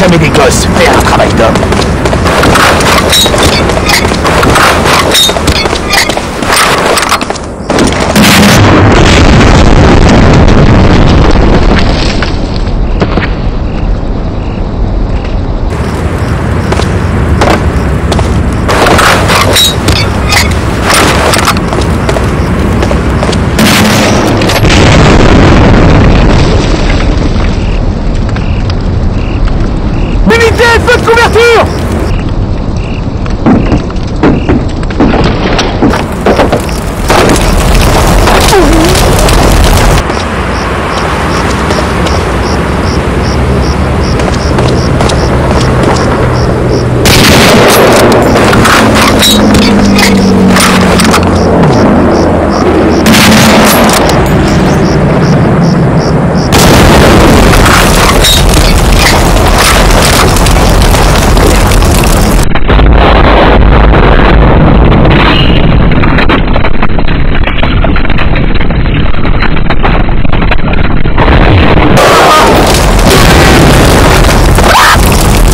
jamais des gosses faire un travail d'homme.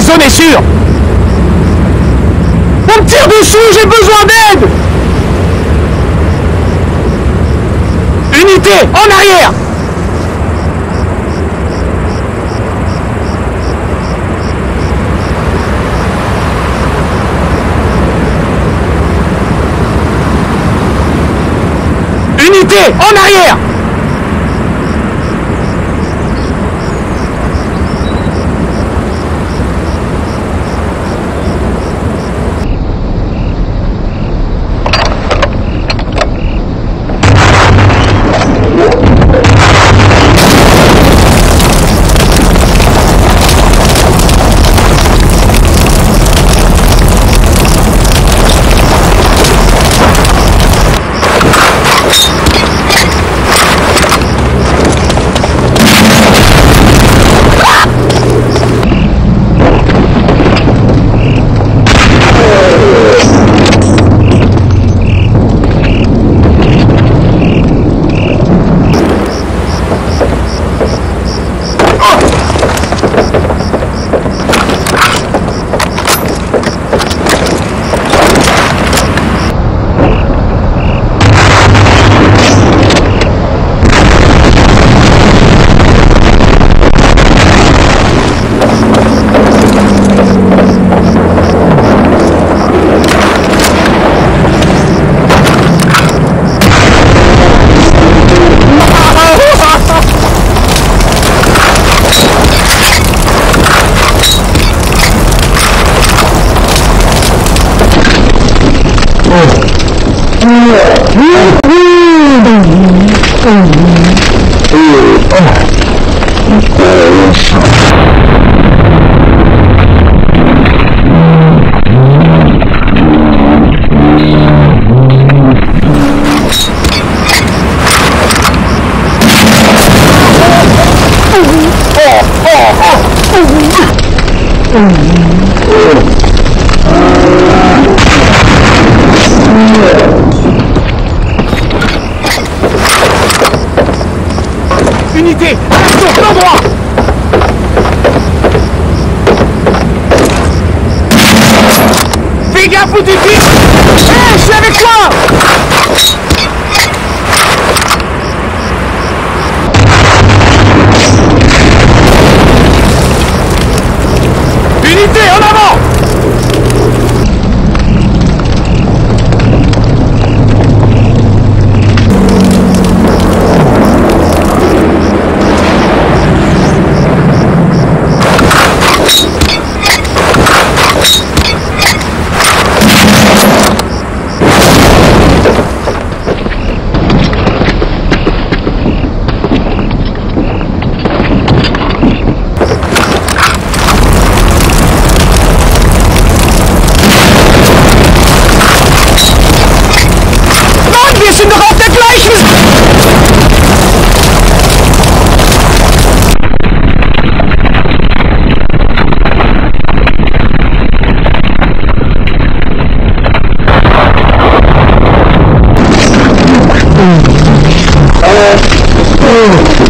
La zone est sûre On me tire dessus, j'ai besoin d'aide. Unité, en arrière. Unité, en arrière Unité, Gaffe où tu tires Hé, je suis avec toi. Unité, en avant Brasil!